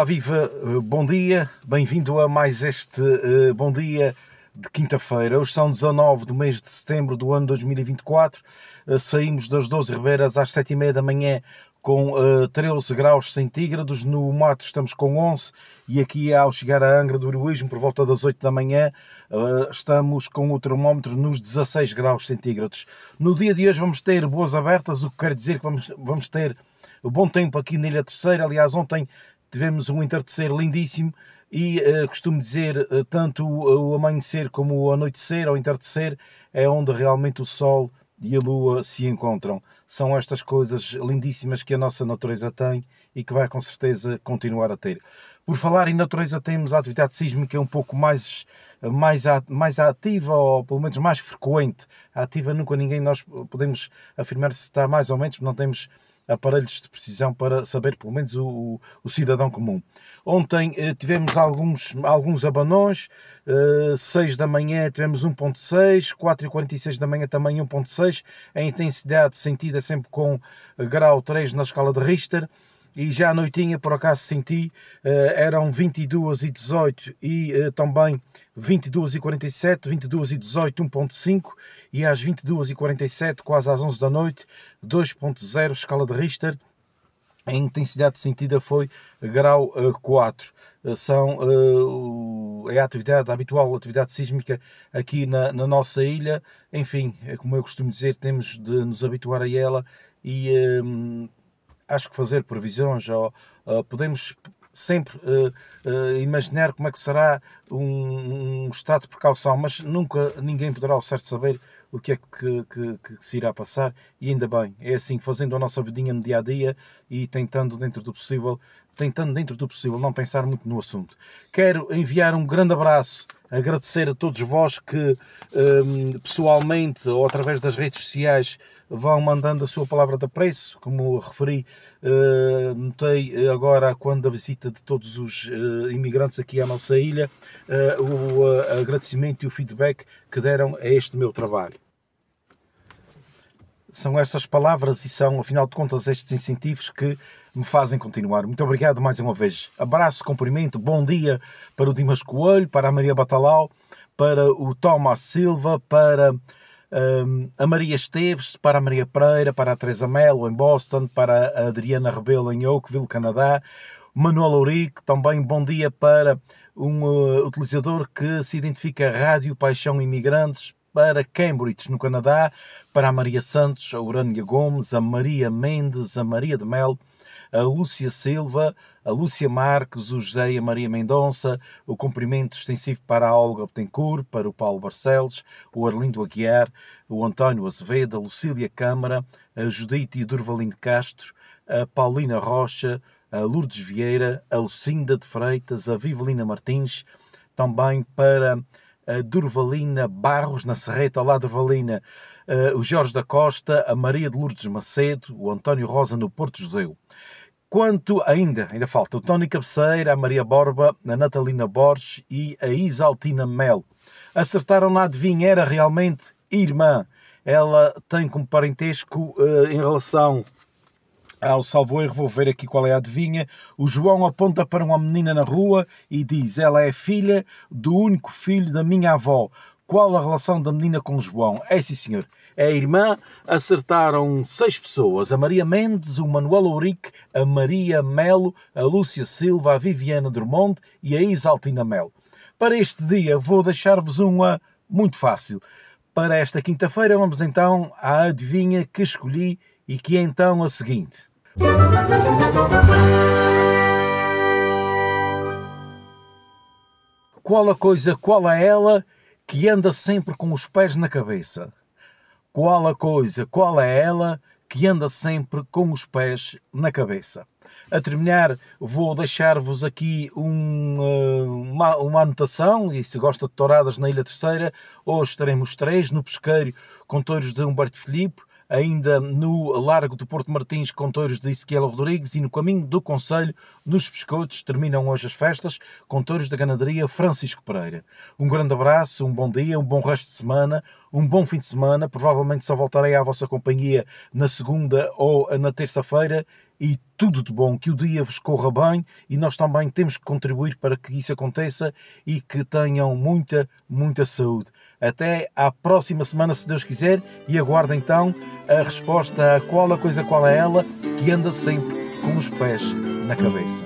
Olá, viva, eh, bom dia, bem-vindo a mais este uh, bom dia de quinta-feira. Hoje são 19 do mês de setembro do ano 2024. Uh, saímos das 12 Ribeiras às 7 e meia da manhã com uh, 13 graus centígrados, no Mato estamos com 11 e aqui ao chegar a Angra do Heroísmo por volta das 8 da manhã uh, estamos com o termómetro nos 16 graus centígrados. No dia de hoje vamos ter boas abertas, o que quer dizer que vamos, vamos ter bom tempo aqui na Ilha Terceira. Aliás, ontem tivemos um entardecer lindíssimo e uh, costumo dizer, uh, tanto o, amanhecer como o anoitecer ou entardecer é onde realmente o sol e a lua se encontram. São estas coisas lindíssimas que a nossa natureza tem e que vai com certeza continuar a ter. Por falar em natureza, temos a atividade sísmica um pouco mais, mais, mais ativa, ou pelo menos mais frequente. Ativa nunca ninguém nós podemos afirmar se está mais ou menos, não temos aparelhos de precisão para saber, pelo menos, o, o cidadão comum. Ontem eh, tivemos alguns, alguns abanões, eh, 6 da manhã tivemos 1.6, 4 e 46 da manhã também 1.6, a intensidade sentida sempre com grau 3 na escala de Richter, e já à noitinha por acaso senti, uh, eram 22 e 18 e uh, também 22 e 47, 22 e 18 1.5 e às 22 e 47 quase às 11 da noite 2.0 escala de Richter a intensidade sentida foi grau 4. Eh, são, é a atividade a habitual, a atividade sísmica aqui na, na, nossa ilha. Enfim, como eu costumo dizer, temos de nos habituar a ela e acho que fazer previsões, ou, uh, podemos sempre uh, uh, imaginar como é que será um, um, estado de precaução, mas nunca ninguém poderá ao certo saber o que é que, que, que, se irá passar e ainda bem, é assim, fazendo a nossa vidinha no dia a dia e tentando dentro do possível, tentando dentro do possível não pensar muito no assunto. Quero enviar um grande abraço agradecer a todos vós que um, pessoalmente ou através das redes sociais vão mandando a sua palavra de apreço, como referi, uh, notei agora quando a visita de todos os uh, imigrantes aqui à nossa ilha, uh, o agradecimento e o feedback que deram a este meu trabalho. São estas palavras e são, afinal de contas, estes incentivos que me fazem continuar. Muito obrigado mais uma vez. Abraço, cumprimento, bom dia para o Dimas Coelho, para a Maria Batalau, para o Thomas Silva, para um, a Maria Esteves, para a Maria Pereira, para a Teresa Melo em Boston, para a Adriana Rebelo em Oakville, Canadá, Manuel Ourique, também bom dia para um uh, utilizador que se identifica Rádio Paixão Imigrantes, para Cambridge, no Canadá, para a Maria Santos, a Urânia Gomes, a Maria Mendes, a Maria de Mel, a Lúcia Silva, a Lúcia Marques, o José e a Maria Mendonça, o cumprimento extensivo para a Olga Betancourt, para o Paulo Barcelos, o Arlindo Aguiar, o António Azevedo, a Lucília Câmara, a Judite Durvalino Castro, a Paulina Rocha, a Lourdes Vieira, a Lucinda de Freitas, a Vivelina Martins, também para a Durvalina Barros, na Serreta, de Valina, o Jorge da Costa, a Maria de Lourdes Macedo, o António Rosa no Porto Judeu. Quanto ainda, ainda falta o Tony Cabeceira, a Maria Borba, a Natalina Borges e a Isaltina Mel. Acertaram na adivinha, era realmente irmã. Ela tem como parentesco uh, em relação ao salvo erro, vou ver aqui qual é a adivinha. O João aponta para uma menina na rua e diz: Ela é filha do único filho da minha avó. Qual a relação da menina com João? É sim, senhor a irmã, acertaram seis pessoas: a Maria Mendes, o Manuel Ourique, a Maria Melo, a Lúcia Silva, a Viviana Drummond e a Isaltina Melo. Para este dia vou deixar-vos uma muito fácil. Para esta quinta-feira vamos então à adivinha que escolhi e que é então a seguinte. Qual a coisa, qual é ela que anda sempre com os pés na cabeça? Qual a coisa, qual é ela que anda sempre com os pés na cabeça? A terminar, vou deixar-vos aqui um, eh, uma, uma, anotação, e se gosta de touradas na Ilha Terceira, hoje estaremos três no pesqueiro com touros de Humberto Filipe, ainda no Largo do Porto Martins, com touros de Ezequiel Rodrigues, e no caminho do Conselho, nos Pescotos, terminam hoje as festas, com touros da ganaderia Francisco Pereira. Um grande abraço, um bom dia, um bom resto de semana, um bom fim de semana. Provavelmente só voltarei à vossa companhia na segunda ou na terça-feira e tudo de bom, que o dia vos corra bem e nós também temos que contribuir para que isso aconteça e que tenham muita, muita saúde. Até à próxima semana, se Deus quiser, e aguarda então a resposta a qual a coisa, qual é ela, que anda sempre com os pés na cabeça.